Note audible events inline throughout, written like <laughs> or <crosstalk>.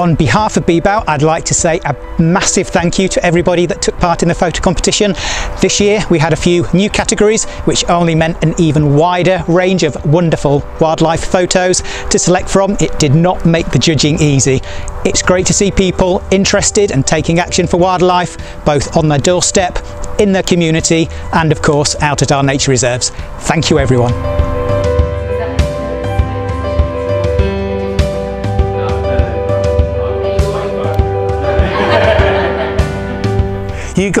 on behalf of BBOWT, I'd like to say a massive thank you to everybody that took part in the photo competition. This year we had a few new categories which only meant an even wider range of wonderful wildlife photos to select from. It did not make the judging easy. It's great to see people interested and taking action for wildlife, both on their doorstep, in their community, and of course out at our nature reserves. Thank you everyone.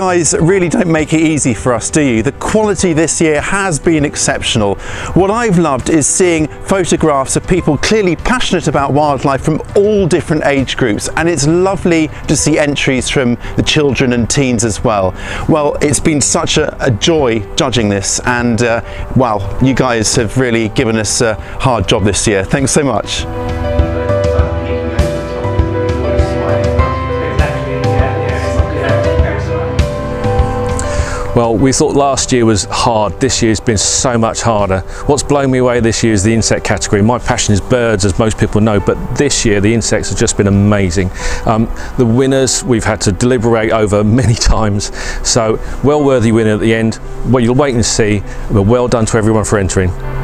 Guys really don't make it easy for us, do you? The quality this year has been exceptional. What I've loved is seeing photographs of people clearly passionate about wildlife from all different age groups and it's lovely to see entries from the children and teens as well. Well, it's been such a, a joy judging this and uh, wow, you guys have really given us a hard job this year. Thanks so much. Well, we thought last year was hard. This year's been so much harder. What's blown me away this year is the insect category. My passion is birds, as most people know, but this year the insects have just been amazing. Um, the winners we've had to deliberate over <laughs> many times, so well worthy winner at the end. Well, you'll wait and see, but well done to everyone for entering.